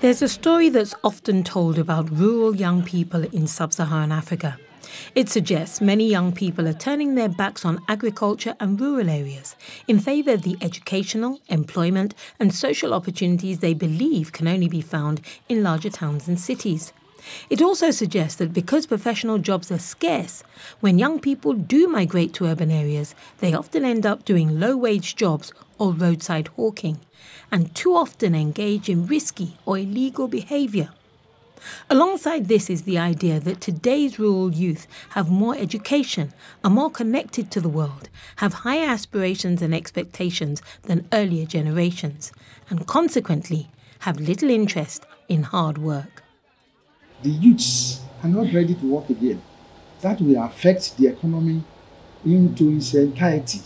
There's a story that's often told about rural young people in sub Saharan Africa. It suggests many young people are turning their backs on agriculture and rural areas in favour of the educational, employment, and social opportunities they believe can only be found in larger towns and cities. It also suggests that because professional jobs are scarce, when young people do migrate to urban areas, they often end up doing low wage jobs or roadside hawking, and too often engage in risky or illegal behaviour. Alongside this is the idea that today's rural youth have more education, are more connected to the world, have higher aspirations and expectations than earlier generations, and consequently have little interest in hard work. The youths are not ready to work again. That will affect the economy into its entirety.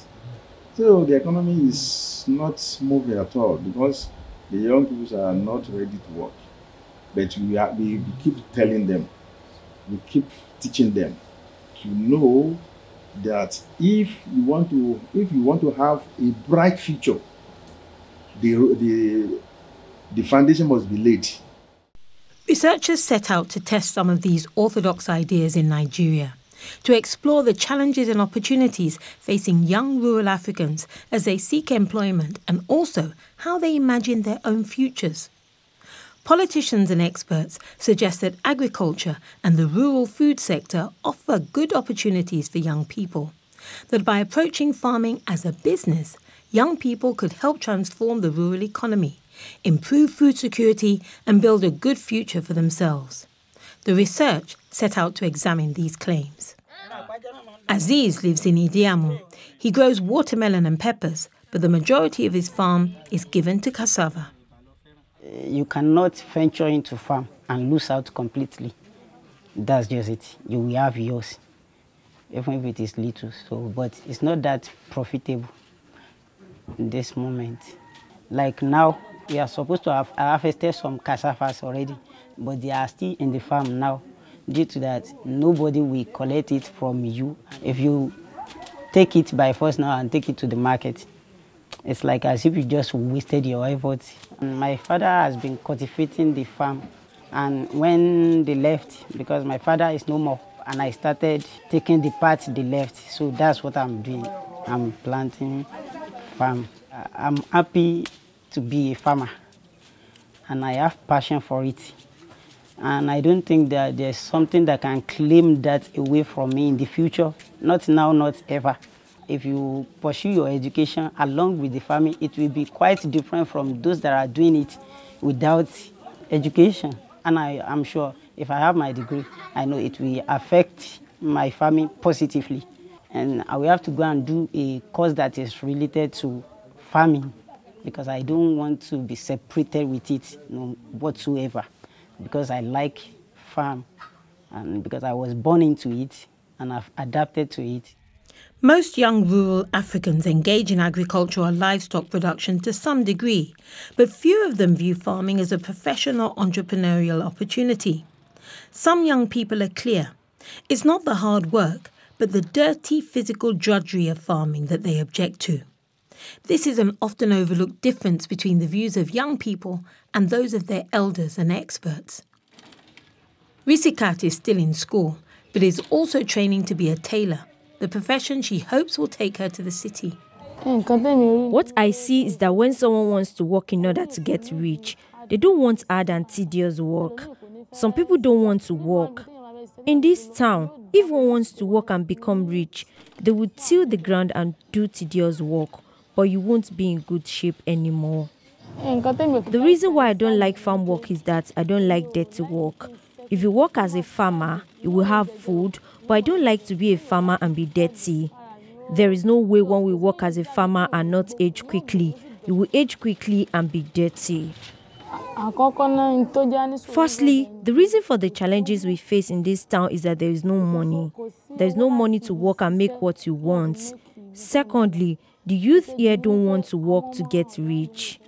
So the economy is not moving at all because the young people are not ready to work. But we, are, we, keep telling them, we keep teaching them to know that if you want to if you want to have a bright future, the the the foundation must be laid. Researchers set out to test some of these orthodox ideas in Nigeria to explore the challenges and opportunities facing young rural Africans as they seek employment and also how they imagine their own futures. Politicians and experts suggest that agriculture and the rural food sector offer good opportunities for young people. That by approaching farming as a business, young people could help transform the rural economy, improve food security, and build a good future for themselves. The research set out to examine these claims. Aziz lives in Idiamu. He grows watermelon and peppers, but the majority of his farm is given to cassava you cannot venture into farm and lose out completely. That's just it. You will have yours, even if it is little. So, but it's not that profitable in this moment. Like now, we are supposed to have harvested some cassavas already, but they are still in the farm now. Due to that, nobody will collect it from you. If you take it by force now and take it to the market, it's like as if you just wasted your efforts. My father has been cultivating the farm and when they left, because my father is no more, and I started taking the part they left. So that's what I'm doing. I'm planting farm. I'm happy to be a farmer and I have passion for it. And I don't think that there's something that can claim that away from me in the future. Not now, not ever if you pursue your education along with the farming, it will be quite different from those that are doing it without education. And I am sure if I have my degree, I know it will affect my farming positively. And I will have to go and do a course that is related to farming because I don't want to be separated with it you know, whatsoever because I like farm and because I was born into it and I've adapted to it. Most young rural Africans engage in agriculture or livestock production to some degree, but few of them view farming as a professional entrepreneurial opportunity. Some young people are clear. It's not the hard work, but the dirty physical drudgery of farming that they object to. This is an often overlooked difference between the views of young people and those of their elders and experts. Risikat is still in school, but is also training to be a tailor the profession she hopes will take her to the city. What I see is that when someone wants to work in order to get rich, they don't want hard and tedious work. Some people don't want to work. In this town, if one wants to work and become rich, they will till the ground and do tedious work, but you won't be in good shape anymore. The reason why I don't like farm work is that I don't like dirty work. If you work as a farmer, you will have food, but I don't like to be a farmer and be dirty. There is no way one will work as a farmer and not age quickly. You will age quickly and be dirty. Firstly, the reason for the challenges we face in this town is that there is no money. There is no money to work and make what you want. Secondly, the youth here don't want to work to get rich.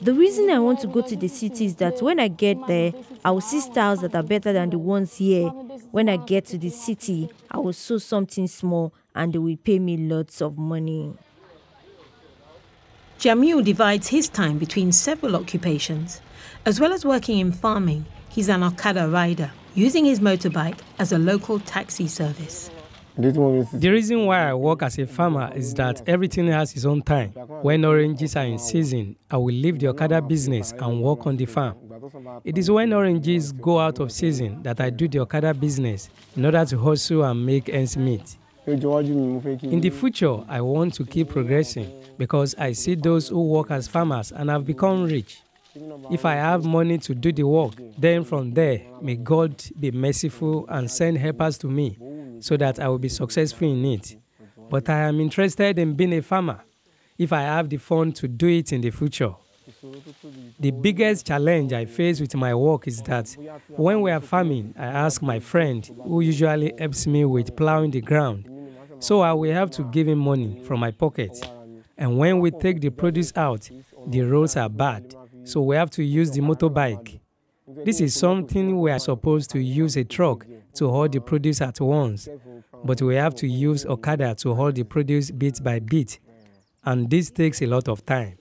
The reason I want to go to the city is that when I get there, I will see styles that are better than the ones here. When I get to the city, I will sew something small and they will pay me lots of money. Jamil divides his time between several occupations. As well as working in farming, he's an Okada rider, using his motorbike as a local taxi service. The reason why I work as a farmer is that everything has its own time. When oranges are in season, I will leave the Okada business and work on the farm. It is when oranges go out of season that I do the Okada business in order to hustle and make ends meet. In the future, I want to keep progressing because I see those who work as farmers and have become rich. If I have money to do the work, then from there, may God be merciful and send helpers to me so that I will be successful in it. But I am interested in being a farmer if I have the fund to do it in the future. The biggest challenge I face with my work is that when we are farming, I ask my friend, who usually helps me with plowing the ground, so I will have to give him money from my pocket. And when we take the produce out, the roads are bad, so we have to use the motorbike. This is something we are supposed to use a truck to haul the produce at once, but we have to use Okada to haul the produce bit by bit, and this takes a lot of time.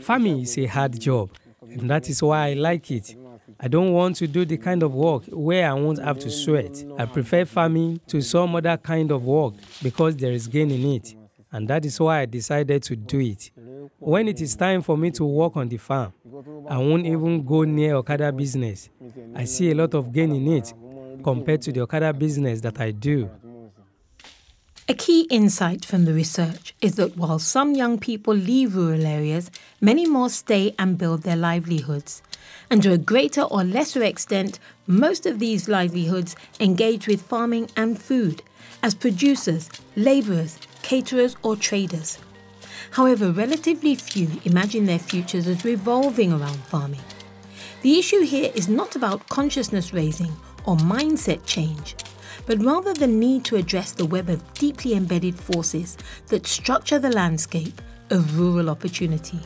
Farming is a hard job, and that is why I like it. I don't want to do the kind of work where I won't have to sweat. I prefer farming to some other kind of work because there is gain in it, and that is why I decided to do it. When it is time for me to work on the farm, I won't even go near Okada business. I see a lot of gain in it compared to the Okada business that I do. A key insight from the research is that while some young people leave rural areas, many more stay and build their livelihoods. And to a greater or lesser extent, most of these livelihoods engage with farming and food as producers, labourers, caterers, or traders. However, relatively few imagine their futures as revolving around farming. The issue here is not about consciousness raising or mindset change, but rather the need to address the web of deeply embedded forces that structure the landscape of rural opportunity.